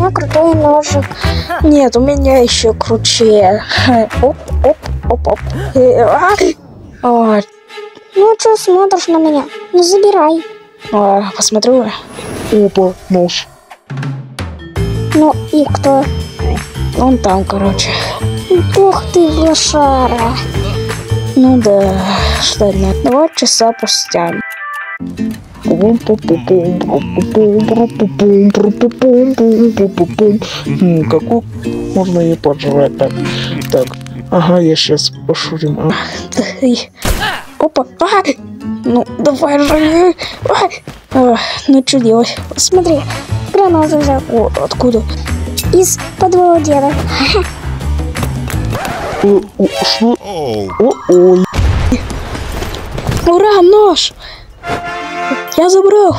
Меня крутой ножик. Нет, у меня еще круче. Оп, оп, оп, оп. Э, а! Ой, Ну, что смотришь на меня? Ну, забирай. а, посмотрю. Опа, нож. Ну, и кто? Он там, короче. Ух ты, лошара. Ну да, что дня. Два часа спустя. М, Какой можно ей поджрать так? Так, ага, я сейчас пошурим. А. Опа, а! Ну, давай же. А! А, ну, что делать? Смотри, гранату взял. О, откуда? Из подвала деда. э, о, Что? О, ой. Ура, нож! Я забрал!